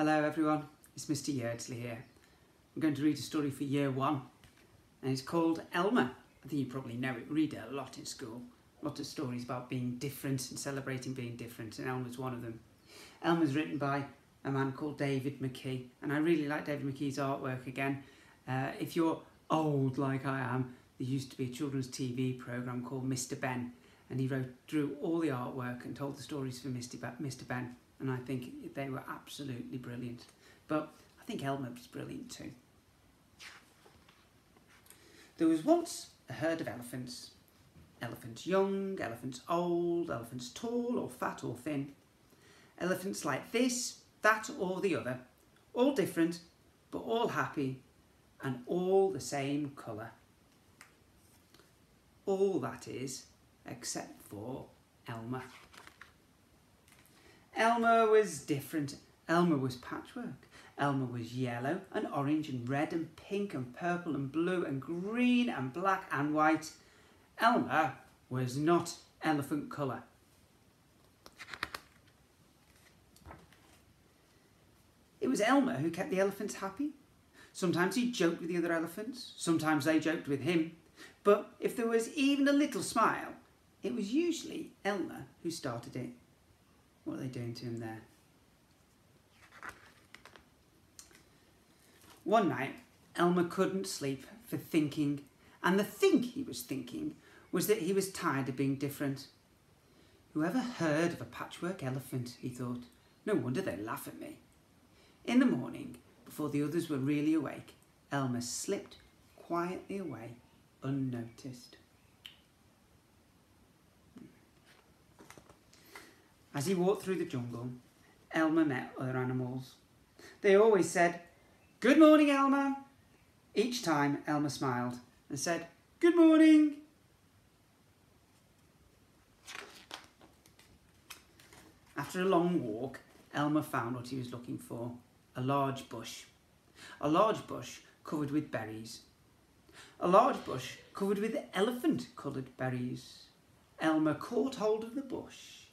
Hello everyone, it's Mr Yeardsley here. I'm going to read a story for year one and it's called Elmer. I think you probably know it, read it a lot in school. A lot of stories about being different and celebrating being different and Elmer's one of them. Elmer's written by a man called David McKee and I really like David McKee's artwork again. Uh, if you're old like I am, there used to be a children's TV programme called Mr Benn and he wrote drew all the artwork and told the stories for Mr Benn and I think they were absolutely brilliant. But I think Elmer was brilliant too. There was once a herd of elephants. Elephants young, elephants old, elephants tall or fat or thin. Elephants like this, that or the other. All different, but all happy and all the same colour. All that is, except for Elmer. Elmer was different. Elmer was patchwork. Elmer was yellow and orange and red and pink and purple and blue and green and black and white. Elmer was not elephant colour. It was Elmer who kept the elephants happy. Sometimes he joked with the other elephants, sometimes they joked with him. But if there was even a little smile, it was usually Elmer who started it. What are they doing to him there? One night, Elmer couldn't sleep for thinking, and the thing he was thinking was that he was tired of being different. Whoever heard of a patchwork elephant, he thought. No wonder they laugh at me. In the morning, before the others were really awake, Elmer slipped quietly away, unnoticed. As he walked through the jungle, Elmer met other animals. They always said, Good morning, Elmer. Each time, Elmer smiled and said, Good morning. After a long walk, Elmer found what he was looking for, a large bush. A large bush covered with berries. A large bush covered with elephant-coloured berries. Elmer caught hold of the bush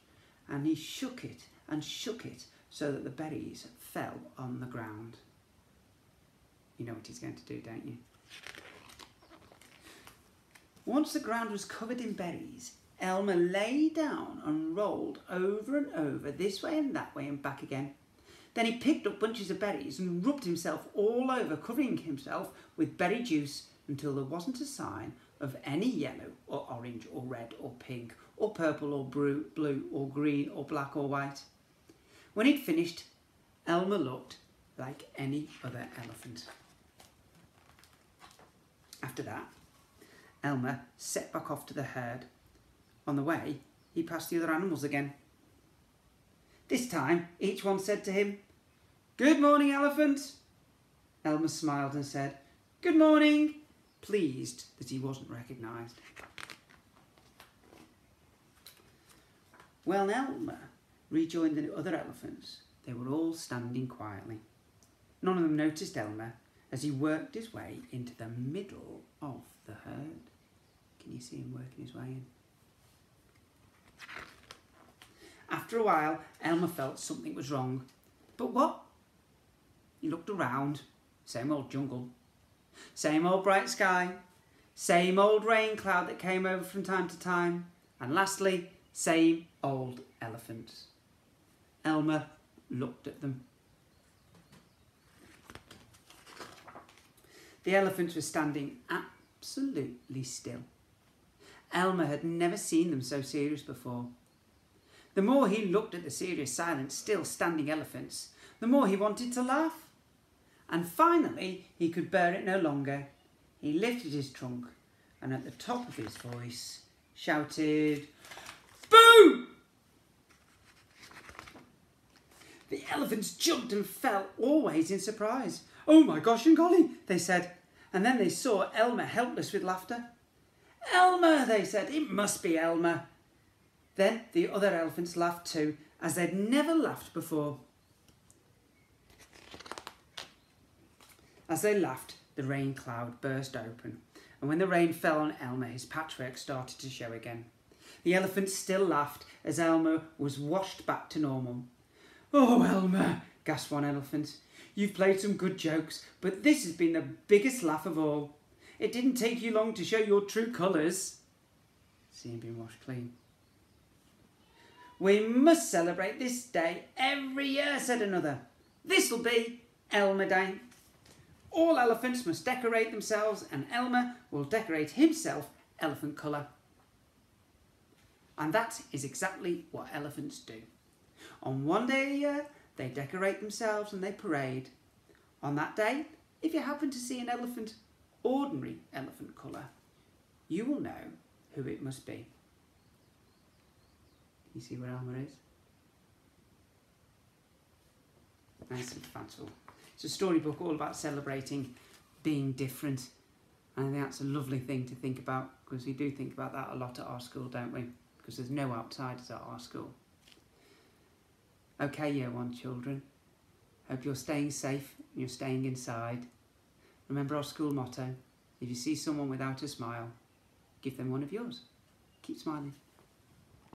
and he shook it and shook it so that the berries fell on the ground. You know what he's going to do, don't you? Once the ground was covered in berries, Elmer lay down and rolled over and over, this way and that way and back again. Then he picked up bunches of berries and rubbed himself all over, covering himself with berry juice until there wasn't a sign of any yellow or orange or red or pink or purple or blue or green or black or white. When he'd finished, Elmer looked like any other elephant. After that, Elmer set back off to the herd. On the way, he passed the other animals again. This time, each one said to him, Good morning, elephant. Elmer smiled and said, Good morning pleased that he wasn't recognised. When Elmer rejoined the other elephants, they were all standing quietly. None of them noticed Elmer as he worked his way into the middle of the herd. Can you see him working his way in? After a while, Elmer felt something was wrong. But what? He looked around. Same old jungle. Same old bright sky, same old rain cloud that came over from time to time, and lastly, same old elephants. Elmer looked at them. The elephants were standing absolutely still. Elmer had never seen them so serious before. The more he looked at the serious, silent, still standing elephants, the more he wanted to laugh and finally he could bear it no longer. He lifted his trunk and at the top of his voice shouted, Boo! The elephants jumped and fell, always in surprise. Oh my gosh and golly, they said. And then they saw Elmer helpless with laughter. Elmer, they said, it must be Elmer. Then the other elephants laughed too, as they'd never laughed before. As they laughed, the rain cloud burst open, and when the rain fell on Elmer, his patchwork started to show again. The elephant still laughed as Elmer was washed back to normal. Oh, Elmer, gasped one elephant. You've played some good jokes, but this has been the biggest laugh of all. It didn't take you long to show your true colours. Seeing been washed clean. We must celebrate this day every year, said another. This'll be Elmer Day. All elephants must decorate themselves, and Elmer will decorate himself elephant colour. And that is exactly what elephants do. On one day a year, they decorate themselves and they parade. On that day, if you happen to see an elephant, ordinary elephant colour, you will know who it must be. You see where Elmer is? Nice and fanciful. It's a storybook all about celebrating being different. And I think that's a lovely thing to think about because we do think about that a lot at our school, don't we? Because there's no outsiders at our school. Okay, year one children. Hope you're staying safe and you're staying inside. Remember our school motto if you see someone without a smile, give them one of yours. Keep smiling.